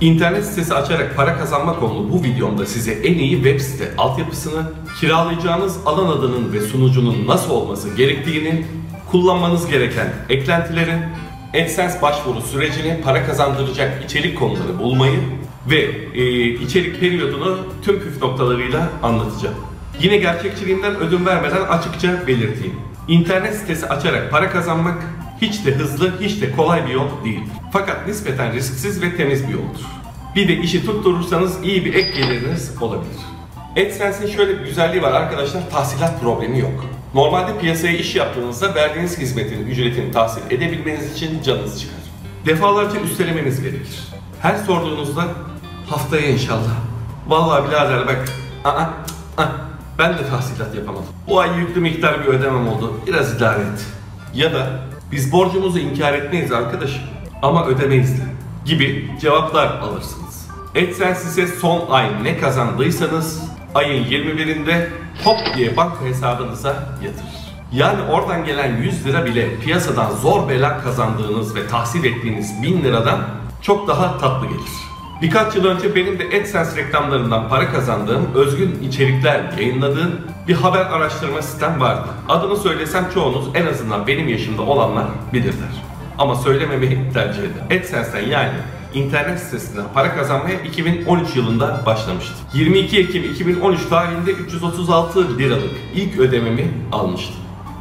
İnternet sitesi açarak para kazanma konulu bu videomda size en iyi web site altyapısını, kiralayacağınız alan adının ve sunucunun nasıl olması gerektiğini, kullanmanız gereken eklentileri, AdSense başvuru sürecini, para kazandıracak içerik konuları bulmayı ve e, içerik periyodunu tüm püf noktalarıyla anlatacağım. Yine gerçekçiliğinden ödün vermeden açıkça belirteyim. İnternet sitesi açarak para kazanmak hiç de hızlı, hiç de kolay bir yol değil. Fakat nispeten risksiz ve temiz bir yoldur. Bir de işi tutturursanız iyi bir ek geliriniz olabilir. AdSense'in şöyle bir güzelliği var arkadaşlar, tahsilat problemi yok. Normalde piyasaya iş yaptığınızda verdiğiniz hizmetin ücretini tahsil edebilmeniz için canınız çıkar. Defalarca üstelemeniz gerekir. Her sorduğunuzda haftaya inşallah. Vallahi birader bak, aa, aa, ben de tahsilat yapamadım. Bu ay yüklü miktar bir ödemem oldu. Biraz idare et. Ya da biz borcumuzu inkar etmeyiz arkadaş ama ödemeyiz de gibi cevaplar alırsınız. AdSense size son ay ne kazandıysanız ayın 21'inde hop diye banka hesabınıza yatırır. Yani oradan gelen 100 lira bile piyasadan zor bela kazandığınız ve tahsil ettiğiniz 1000 liradan çok daha tatlı gelir. Birkaç yıl önce benim de AdSense reklamlarından para kazandığım, özgün içerikler yayınladığım bir haber araştırma sistem vardı. Adını söylesem çoğunuz en azından benim yaşımda olanlar bilirler. Ama söylememeyi tercih eder. AdSense'den yani internet sitesinden para kazanmaya 2013 yılında başlamıştım. 22 Ekim 2013 tarihinde 336 liralık ilk ödememi almıştım.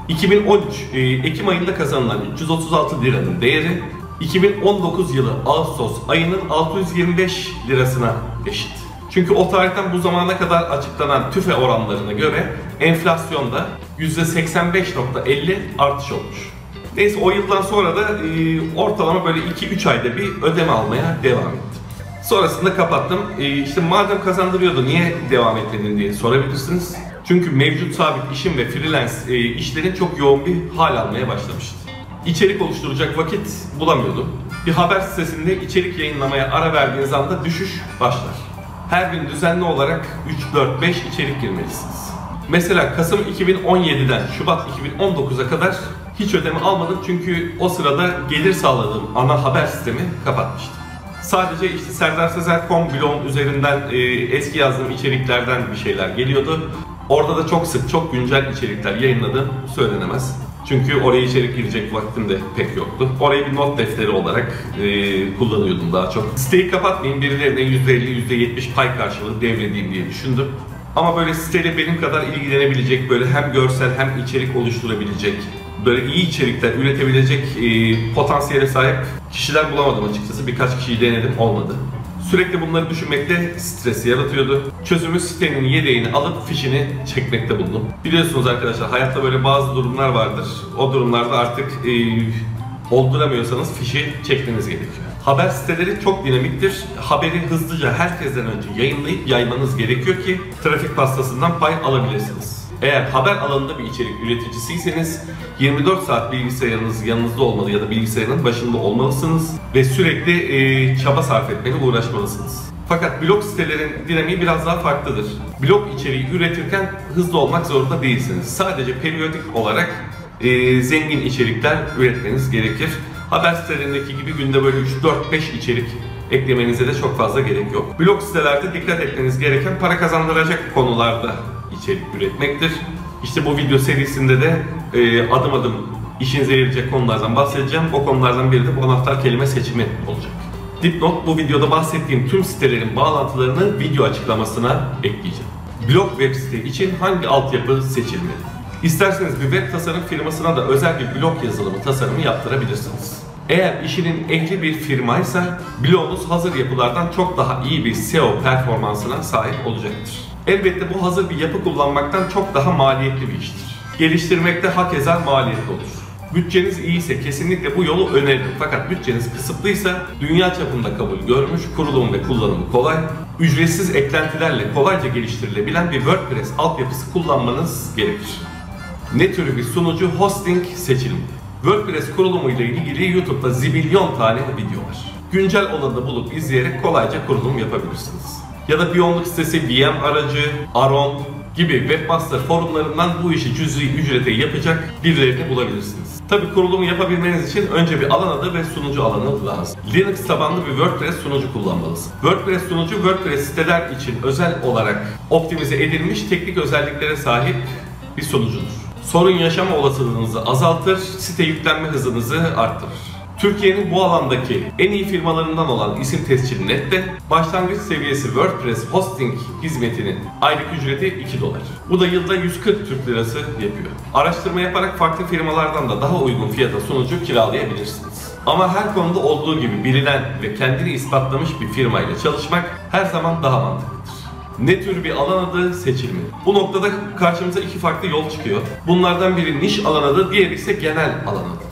2013 e, Ekim ayında kazanılan 336 liranın değeri 2019 yılı Ağustos ayının 625 lirasına eşit. Çünkü o tarihten bu zamana kadar açıklanan tüfe oranlarına göre enflasyonda %85.50 artış olmuş. Neyse o yıldan sonra da e, ortalama böyle 2-3 ayda bir ödeme almaya devam ettim. Sonrasında kapattım. E, işte madem kazandırıyordu niye devam etmedin diye sorabilirsiniz. Çünkü mevcut sabit işim ve freelance e, işlerin çok yoğun bir hal almaya başlamıştı. İçerik oluşturacak vakit bulamıyordum. Bir haber sitesinde içerik yayınlamaya ara verdiğiniz anda düşüş başlar. Her gün düzenli olarak 3-4-5 içerik girmelisiniz. Mesela Kasım 2017'den Şubat 2019'a kadar hiç ödeme almadım çünkü o sırada gelir sağladığım ana haber sistemi kapatmıştım. Sadece işte serdarsezer.com blogun üzerinden e, eski yazdığım içeriklerden bir şeyler geliyordu. Orada da çok sık, çok güncel içerikler yayınladığım söylenemez. Çünkü oraya içerik girecek vaktim de pek yoktu. Orayı bir not defteri olarak e, kullanıyordum daha çok. Siteyi kapatmayayım, birilerine %50, %70 pay karşılığı devredeyim diye düşündüm. Ama böyle siteyle benim kadar ilgilenebilecek, böyle hem görsel hem içerik oluşturabilecek, böyle iyi içerikler üretebilecek e, potansiyele sahip kişiler bulamadım açıkçası. Birkaç kişiyi denedim, olmadı. Sürekli bunları düşünmekte stres yaratıyordu. Çözümü sitenin yedeğini alıp fişini çekmekte buldum. Biliyorsunuz arkadaşlar hayatta böyle bazı durumlar vardır. O durumlarda artık e, olduramıyorsanız fişi çekmeniz gerekiyor. Haber siteleri çok dinamiktir. Haberi hızlıca herkesten önce yayınlayıp yaymanız gerekiyor ki trafik pastasından pay alabilirsiniz. Eğer haber alanında bir içerik üreticisiyseniz 24 saat bilgisayarınız yanınızda olmalı ya da bilgisayarın başında olmalısınız ve sürekli e, çaba sarf etmeli, uğraşmalısınız. Fakat blog sitelerin dinamiği biraz daha farklıdır. Blog içeriği üretirken hızlı olmak zorunda değilsiniz. Sadece periyodik olarak e, zengin içerikler üretmeniz gerekir. Haber sitelerindeki gibi günde böyle 3-4-5 içerik eklemenize de çok fazla gerek yok. Blog sitelerde dikkat etmeniz gereken para kazandıracak konularda içerik üretmektir. İşte bu video serisinde de e, adım adım işinize yarayacak konulardan bahsedeceğim. O konulardan biri de bu anahtar kelime seçimi olacak. Dipnot bu videoda bahsettiğim tüm sitelerin bağlantılarını video açıklamasına ekleyeceğim. Blog web site için hangi altyapı seçilmeli? İsterseniz bir web tasarım firmasına da özel bir blog yazılımı tasarımı yaptırabilirsiniz. Eğer işinin ehli bir firmaysa blogunuz hazır yapılardan çok daha iyi bir SEO performansına sahip olacaktır. Elbette bu hazır bir yapı kullanmaktan çok daha maliyetli bir iştir. Geliştirmekte hakeza maliyetli olur. Bütçeniz iyiyse kesinlikle bu yolu öneririm. Fakat bütçeniz kısıtlıysa dünya çapında kabul görmüş, kurulumu ve kullanımı kolay, ücretsiz eklentilerle kolayca geliştirilebilen bir WordPress altyapısı kullanmanız gerekir. Ne türü bir sunucu hosting seçilmeli. WordPress kurulumu ile ilgili YouTube'da zibilyon tane video var. Güncel olanı bulup izleyerek kolayca kurulum yapabilirsiniz. Ya da bir yoğunluk sitesi VM aracı, Aron, gibi webmaster forumlarından bu işi cüzi ücrete yapacak birilerini bulabilirsiniz. Tabi kurulumu yapabilmeniz için önce bir alan adı ve sunucu alanı lazım. Linux tabanlı bir WordPress sunucu kullanmalısın. WordPress sunucu WordPress siteler için özel olarak optimize edilmiş teknik özelliklere sahip bir sunucudur. Sorun yaşama olasılığınızı azaltır, site yüklenme hızınızı arttırır. Türkiye'nin bu alandaki en iyi firmalarından olan isim tescil Net'te başlangıç seviyesi WordPress hosting hizmetinin aylık ücreti 2 dolar. Bu da yılda 140 Türk lirası yapıyor. Araştırma yaparak farklı firmalardan da daha uygun fiyata sunucu kiralayabilirsiniz. Ama her konuda olduğu gibi bilinen ve kendini ispatlamış bir firmayla çalışmak her zaman daha mantıklıdır. Ne tür bir alan adı seçilmeli? Bu noktada karşımıza iki farklı yol çıkıyor. Bunlardan biri niş alan adı, diğeri ise genel alan adıdır.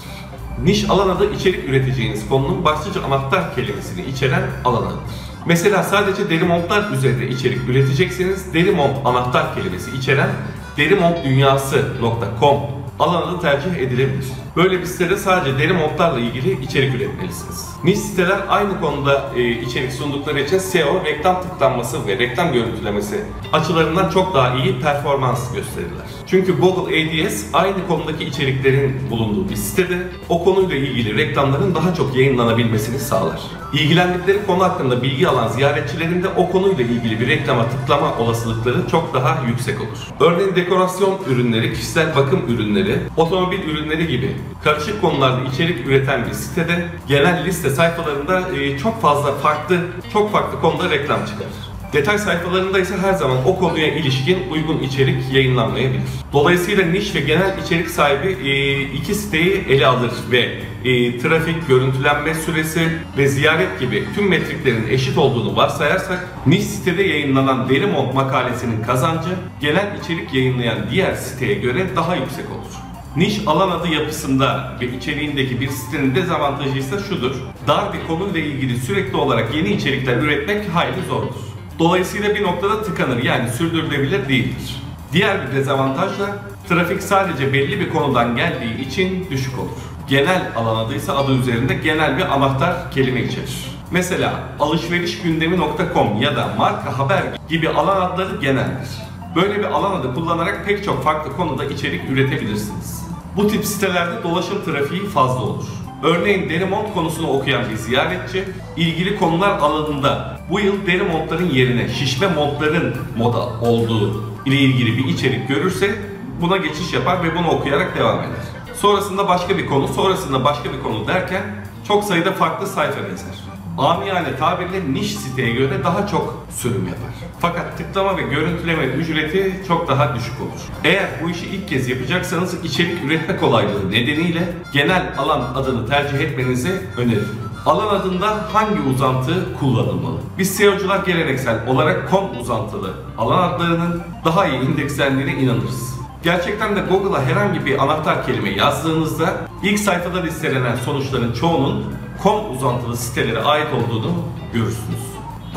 Niş alan adı içerik üreteceğiniz konunun başlıca anahtar kelimesini içeren alan adıdır. Mesela sadece deri montlar üzerinde içerik üretecekseniz deri mont anahtar kelimesi içeren derimontdunyası.com alan adı tercih edilebilir. Böyle bir sitede sadece deri montlarla ilgili içerik üretmelisiniz. Niş siteler aynı konuda e, içerik sundukları için SEO, reklam tıklanması ve reklam görüntülemesi açılarından çok daha iyi performans gösterirler. Çünkü Google Ads aynı konudaki içeriklerin bulunduğu bir sitede o konuyla ilgili reklamların daha çok yayınlanabilmesini sağlar. İlgilendikleri konu hakkında bilgi alan ziyaretçilerin de o konuyla ilgili bir reklama tıklama olasılıkları çok daha yüksek olur. Örneğin dekorasyon ürünleri, kişisel bakım ürünleri, otomobil ürünleri gibi karışık konularda içerik üreten bir sitede genel liste sayfalarında e, çok fazla farklı, çok farklı konuda reklam çıkar. Detay sayfalarında ise her zaman o konuya ilişkin uygun içerik yayınlanmayabilir. Dolayısıyla niş ve genel içerik sahibi e, iki siteyi ele alır ve e, trafik, görüntülenme süresi ve ziyaret gibi tüm metriklerin eşit olduğunu varsayarsak niş sitede yayınlanan Verimont makalesinin kazancı genel içerik yayınlayan diğer siteye göre daha yüksek olur. Niş alan adı yapısında ve içeriğindeki bir sitenin dezavantajı ise şudur. Dar bir konuyla ilgili sürekli olarak yeni içerikler üretmek hayli zordur. Dolayısıyla bir noktada tıkanır yani sürdürülebilir değildir. Diğer bir dezavantaj da trafik sadece belli bir konudan geldiği için düşük olur. Genel alan adı ise adı üzerinde genel bir anahtar kelime içerir. Mesela alışverişgündemi.com ya da marka haber gibi alan adları geneldir. Böyle bir alan adı kullanarak pek çok farklı konuda içerik üretebilirsiniz. Bu tip sitelerde dolaşım trafiği fazla olur. Örneğin deri mont konusunu okuyan bir ziyaretçi, ilgili konular alanında bu yıl deri montların yerine şişme montların moda olduğu ile ilgili bir içerik görürse buna geçiş yapar ve bunu okuyarak devam eder. Sonrasında başka bir konu, sonrasında başka bir konu derken çok sayıda farklı sayfa gezer. Amiyane tabirle niş siteye göre daha çok sürüm yapar. Fakat tıklama ve görüntüleme ücreti çok daha düşük olur. Eğer bu işi ilk kez yapacaksanız içerik üretme kolaylığı nedeniyle genel alan adını tercih etmenizi öneririm. Alan adında hangi uzantı kullanılmalı? Biz SEO'cular geleneksel olarak com uzantılı alan adlarının daha iyi indekslendiğine inanırız. Gerçekten de Google'a herhangi bir anahtar kelime yazdığınızda ilk sayfada listelenen sonuçların çoğunun com uzantılı sitelere ait olduğunu görürsünüz.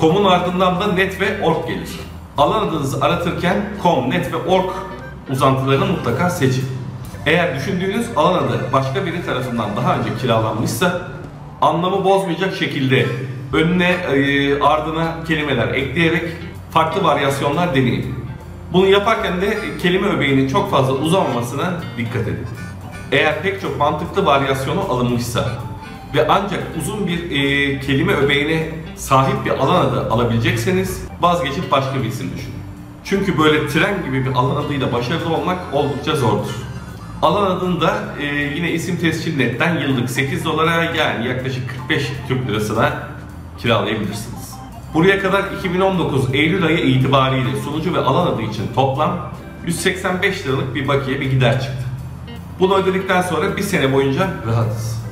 Com'un ardından da net ve org gelir. Alan adınızı aratırken com, net ve org uzantılarını mutlaka seçin. Eğer düşündüğünüz alan adı başka biri tarafından daha önce kiralanmışsa anlamı bozmayacak şekilde önüne e, ardına kelimeler ekleyerek farklı varyasyonlar deneyin. Bunu yaparken de kelime öbeğinin çok fazla uzamamasına dikkat edin. Eğer pek çok mantıklı varyasyonu alınmışsa ve ancak uzun bir e, kelime öbeğine sahip bir alan adı alabilecekseniz vazgeçip başka bir isim düşünün. Çünkü böyle tren gibi bir alan adıyla başarılı olmak oldukça zordur. Alan adını da e, yine isim tescil netten yıllık 8 dolara yani yaklaşık 45 Türk lirasına kiralayabilirsiniz. Buraya kadar 2019 Eylül ayı itibariyle sunucu ve alan adı için toplam 185 liralık bir bakiye bir gider çıktı. Bunu ödedikten sonra bir sene boyunca rahatız.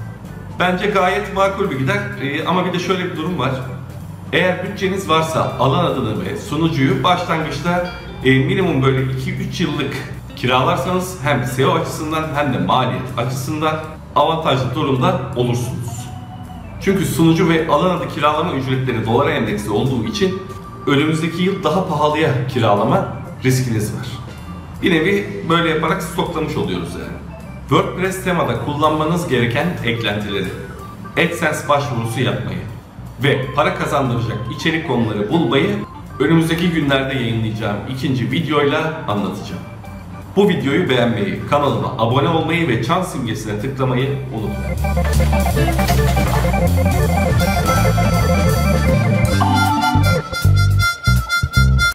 Bence gayet makul bir gider ee, ama bir de şöyle bir durum var. Eğer bütçeniz varsa alan adını ve sunucuyu başlangıçta e, minimum böyle 2-3 yıllık kiralarsanız hem SEO açısından hem de maliyet açısından avantajlı durumda olursunuz. Çünkü sunucu ve alan adı kiralama ücretleri dolara endeksli olduğu için önümüzdeki yıl daha pahalıya kiralama riskiniz var. Bir nevi böyle yaparak stoklamış oluyoruz yani. WordPress temada kullanmanız gereken eklentileri, AdSense başvurusu yapmayı ve para kazandıracak içerik konuları bulmayı önümüzdeki günlerde yayınlayacağım ikinci videoyla anlatacağım. Bu videoyu beğenmeyi, kanalıma abone olmayı ve çan simgesine tıklamayı unutmayın.